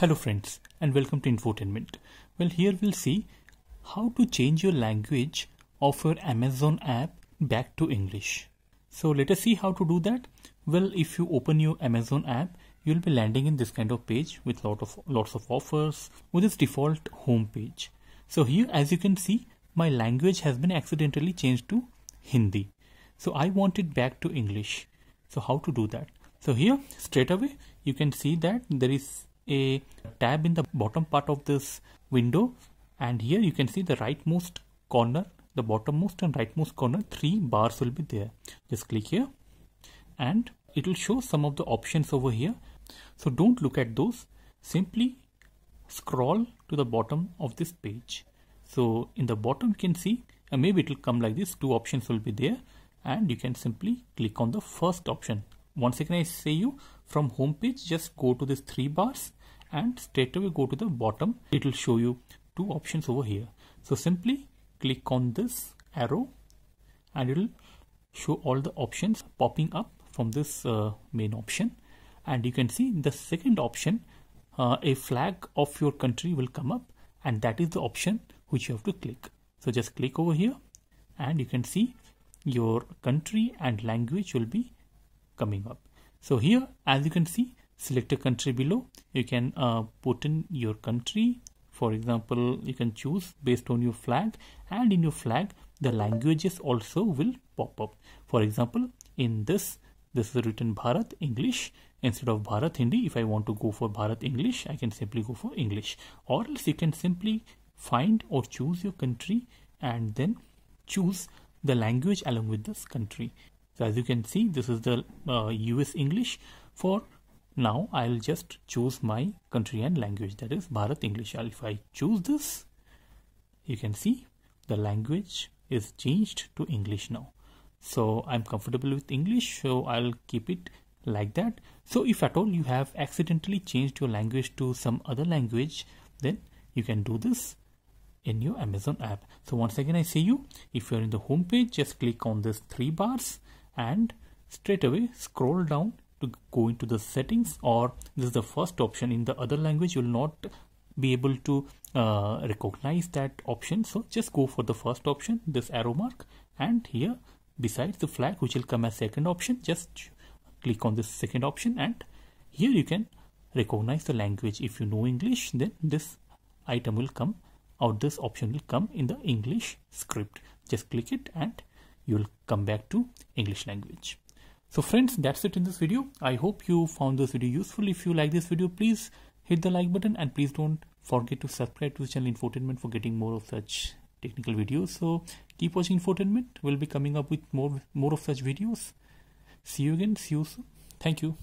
Hello friends and welcome to Infotainment. Well here we'll see how to change your language of your Amazon app back to English. So let us see how to do that. Well if you open your Amazon app you'll be landing in this kind of page with lot of lots of offers with its default home page. So here as you can see my language has been accidentally changed to Hindi. So I want it back to English. So how to do that? So here straight away you can see that there is a tab in the bottom part of this window. And here you can see the rightmost corner the bottommost and rightmost corner three bars will be there. Just click here. And it will show some of the options over here. So don't look at those. Simply scroll to the bottom of this page. So in the bottom you can see uh, maybe it will come like this. Two options will be there. And you can simply click on the first option. Once again I say you from home page just go to these three bars and straight away go to the bottom. It will show you two options over here. So simply click on this arrow and it will show all the options popping up from this uh, main option. And you can see the second option uh, a flag of your country will come up and that is the option which you have to click. So just click over here and you can see your country and language will be coming up. So here as you can see select a country below. You can uh, put in your country. For example you can choose based on your flag and in your flag the languages also will pop up. For example in this this is written Bharat English. Instead of Bharat Hindi if I want to go for Bharat English I can simply go for English. Or else you can simply find or choose your country and then choose the language along with this country. So as you can see this is the uh, US English for now I'll just choose my country and language that is Bharat English. If I choose this, you can see the language is changed to English now. So I'm comfortable with English, so I'll keep it like that. So if at all you have accidentally changed your language to some other language, then you can do this in your Amazon app. So once again I see you, if you're in the home page, just click on this three bars and straight away scroll down to go into the settings or this is the first option in the other language you will not be able to uh, recognize that option. So just go for the first option this arrow mark and here besides the flag which will come as second option just click on this second option and here you can recognize the language. If you know english then this item will come or this option will come in the english script. Just click it and you will come back to english language so friends, that's it in this video. I hope you found this video useful. If you like this video, please hit the like button and please don't forget to subscribe to the channel Infotainment for getting more of such technical videos. So keep watching Infotainment. We'll be coming up with more, more of such videos. See you again. See you soon. Thank you.